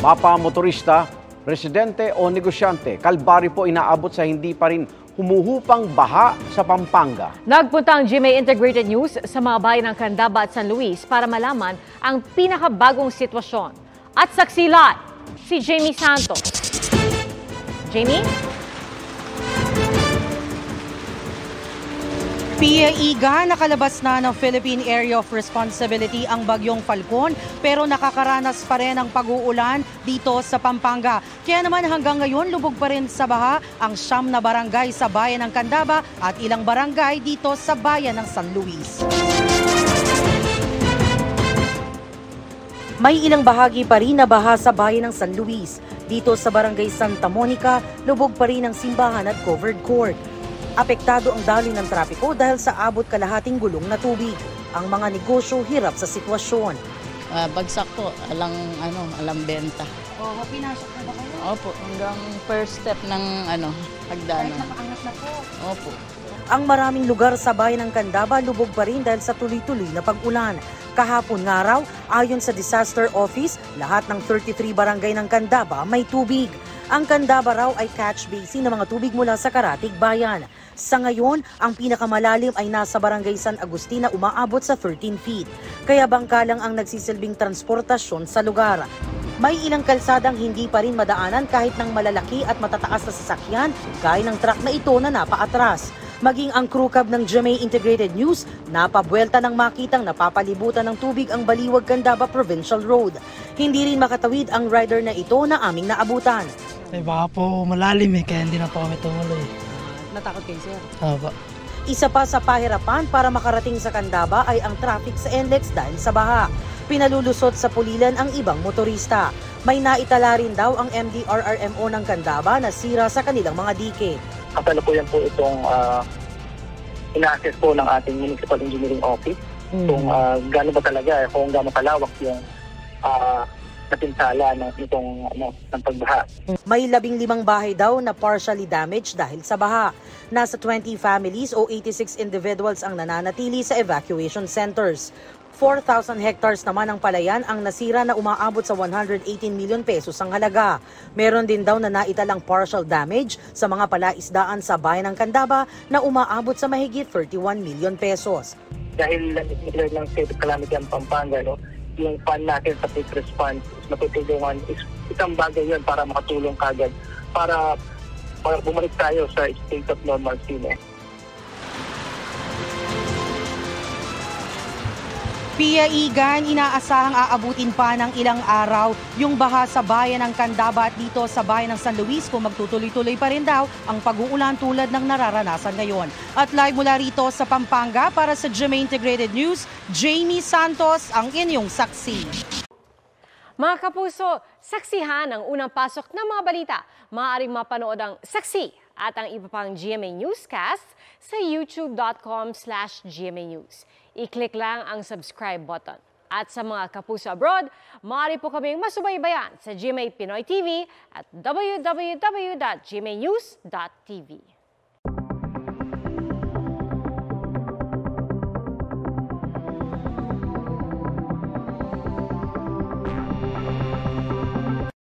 Mapa motorista, residente o negosyante, kalbari po inaabot sa hindi pa rin humuhupang baha sa Pampanga. Nagpunta ang GMA Integrated News sa mga bayan ng Candaba at San Luis para malaman ang pinakabagong sitwasyon. At saksi live, si Jamie Santos. Jamie? Pia Iga, nakalabas na ng Philippine Area of Responsibility ang bagyong Falcon pero nakakaranas pa rin ng pag-uulan dito sa Pampanga. Kaya naman hanggang ngayon lubog pa rin sa baha ang siyam na barangay sa bayan ng Candaba at ilang barangay dito sa bayan ng San Luis. May ilang bahagi pa rin na baha sa bayan ng San Luis. Dito sa barangay Santa Monica, lubog pa rin ang simbahan at covered court. Apektado ang daloy ng trapiko dahil sa abot kalahating gulong na tubig. Ang mga negosyo hirap sa sitwasyon. Ah, bagsak po, alang ano, alang benta. Oo, pinasok na ba kayo? Opo, hanggang first step ng ano, hagdanan. nakaangat na po. Opo. Ang maraming lugar sa bayan ng Candaba lubog pa rin dahil sa tuloy-tuloy na pag-ulan. Kahapon nga raw, ayon sa Disaster Office, lahat ng 33 barangay ng Candaba may tubig. Ang Candaba raw ay catch basin ng mga tubig mula sa Karatig Bayan. Sa ngayon, ang pinakamalalim ay nasa barangay San Agustin na umaabot sa 13 feet. Kaya bangka lang ang nagsisilbing transportasyon sa lugar. May ilang kalsadang hindi pa rin madaanan kahit ng malalaki at matataas na sasakyan gaya ng truck na ito na napaatras. Maging ang crew cab ng GMA Integrated News, napabuelta ng makitang napapalibutan ng tubig ang Baliwag Candaba Provincial Road. Hindi rin makatawid ang rider na ito na aming naabutan. Eh baka po malalim eh, kaya hindi na po kami tumuloy. Natakot kayo, sir? Opo. Isa pa sa pahirapan para makarating sa Candaba ay ang traffic sa NLEX dahil sa baha. Pinalulusot sa pulilan ang ibang motorista. May naitala rin daw ang MDRRMO ng Candaba na sira sa kanilang mga dike. kasalukuyan po itong uh, ina-assess po ng ating Municipal Engineering Office kung uh, gaano ba talaga, kung gaano kalawak yung uh, napinsala ng itong ano, ng pagbaha. May labing limang bahay daw na partially damaged dahil sa baha. Nasa 20 families o 86 individuals ang nananatili sa evacuation centers. 4,000 hectares naman ang palayan ang nasira na umaabot sa 118 million pesos ang halaga. Meron din daw na naitalang partial damage sa mga palaisdaan sa bayan ng Candaba na umaabot sa mahigit 31 million pesos. Dahil declare ng state calamity ang Pampanga, no, yung fund natin sa quick response is matutulungan, is isang bagay yun para makatulong kagad para, para bumalik tayo sa state of normalcy. No. Pia Igan, inaasahang aabutin pa ng ilang araw yung baha sa bayan ng Candaba at dito sa bayan ng San Luis kung magtutuloy-tuloy pa rin daw ang pag-uulan tulad ng nararanasan ngayon. At live mula rito sa Pampanga para sa GMA Integrated News, Jamie Santos ang inyong saksi. Mga kapuso, saksihan ang unang pasok ng mga balita. Maaaring mapanood ang saksi at ang iba pang GMA Newscast sa youtube.com slash GMA News i-click lang ang subscribe button. At sa mga kapuso abroad, maaari po kaming masubaybayan sa GMA Pinoy TV at www.gmanews.tv.